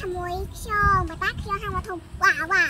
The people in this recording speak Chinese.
ขโมยช่องมาตักเที่ยวทางมาทมว่าว่า